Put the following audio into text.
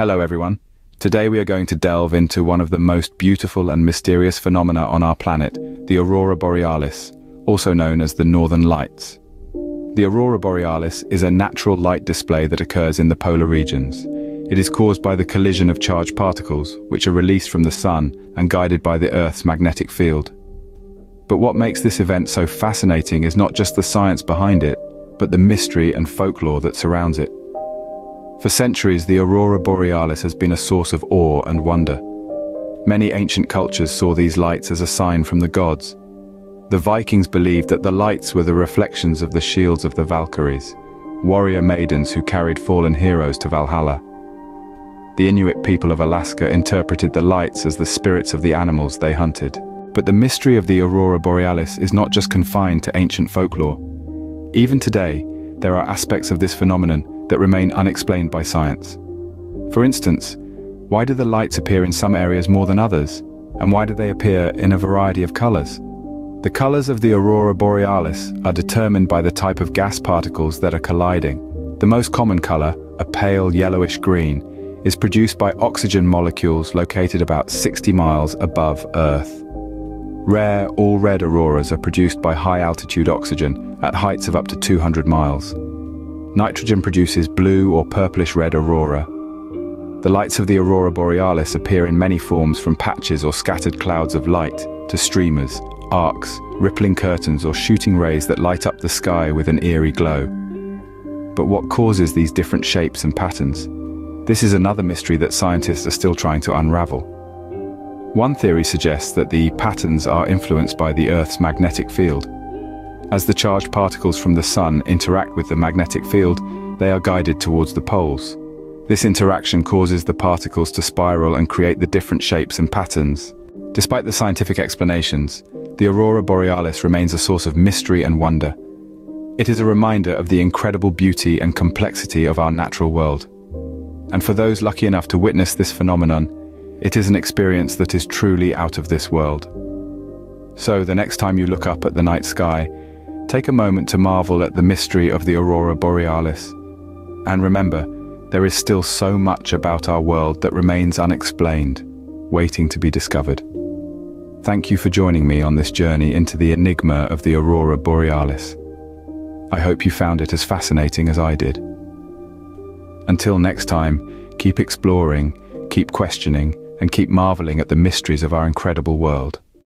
Hello everyone. Today we are going to delve into one of the most beautiful and mysterious phenomena on our planet, the Aurora Borealis, also known as the Northern Lights. The Aurora Borealis is a natural light display that occurs in the polar regions. It is caused by the collision of charged particles, which are released from the sun and guided by the Earth's magnetic field. But what makes this event so fascinating is not just the science behind it, but the mystery and folklore that surrounds it. For centuries, the aurora borealis has been a source of awe and wonder. Many ancient cultures saw these lights as a sign from the gods. The Vikings believed that the lights were the reflections of the shields of the Valkyries, warrior maidens who carried fallen heroes to Valhalla. The Inuit people of Alaska interpreted the lights as the spirits of the animals they hunted. But the mystery of the aurora borealis is not just confined to ancient folklore. Even today, there are aspects of this phenomenon that remain unexplained by science. For instance, why do the lights appear in some areas more than others? And why do they appear in a variety of colors? The colors of the aurora borealis are determined by the type of gas particles that are colliding. The most common color, a pale yellowish green, is produced by oxygen molecules located about 60 miles above Earth. Rare, all-red auroras are produced by high-altitude oxygen at heights of up to 200 miles. Nitrogen produces blue or purplish-red aurora. The lights of the aurora borealis appear in many forms from patches or scattered clouds of light to streamers, arcs, rippling curtains or shooting rays that light up the sky with an eerie glow. But what causes these different shapes and patterns? This is another mystery that scientists are still trying to unravel. One theory suggests that the patterns are influenced by the Earth's magnetic field, as the charged particles from the Sun interact with the magnetic field, they are guided towards the poles. This interaction causes the particles to spiral and create the different shapes and patterns. Despite the scientific explanations, the aurora borealis remains a source of mystery and wonder. It is a reminder of the incredible beauty and complexity of our natural world. And for those lucky enough to witness this phenomenon, it is an experience that is truly out of this world. So the next time you look up at the night sky, Take a moment to marvel at the mystery of the aurora borealis. And remember, there is still so much about our world that remains unexplained, waiting to be discovered. Thank you for joining me on this journey into the enigma of the aurora borealis. I hope you found it as fascinating as I did. Until next time, keep exploring, keep questioning, and keep marveling at the mysteries of our incredible world.